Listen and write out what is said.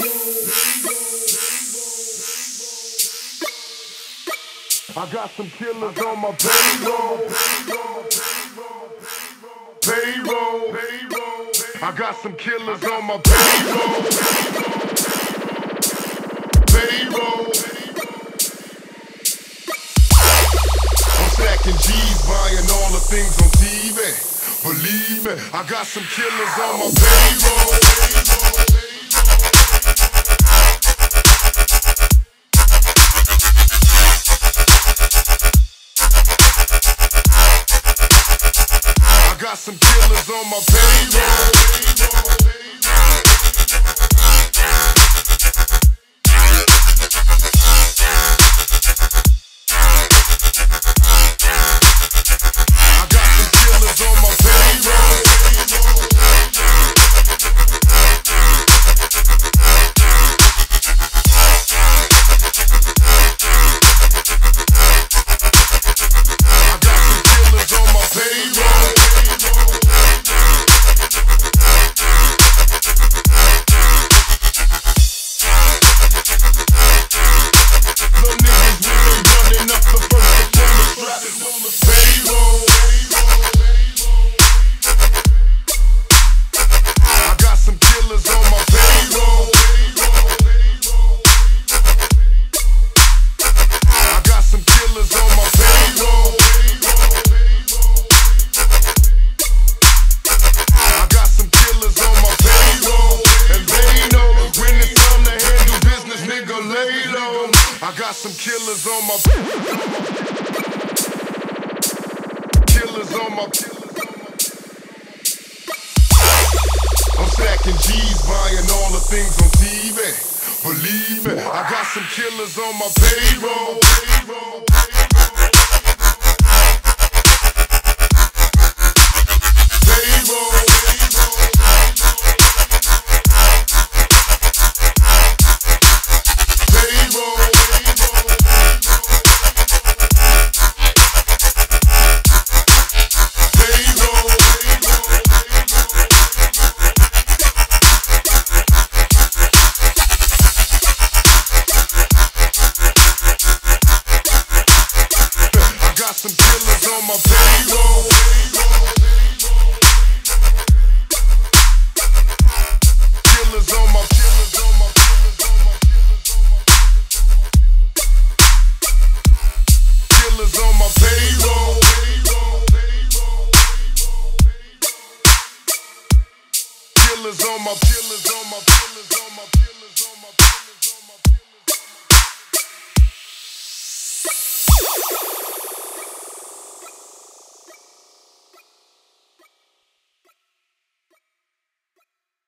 I got some killers on my payroll. Payroll. I got some killers on my payroll. Payroll. I'm stacking G's, buying all the things on TV. Believe me, I got some killers on my payroll. Got some killers on my payroll. I got some killers on my killers on my I'm stacking G's, buying all the things on TV. Believe me, I got some killers on my payroll. Payroll. Killers on my payroll. Killers on my killers on my killers on my payroll. Killers on my killers on my.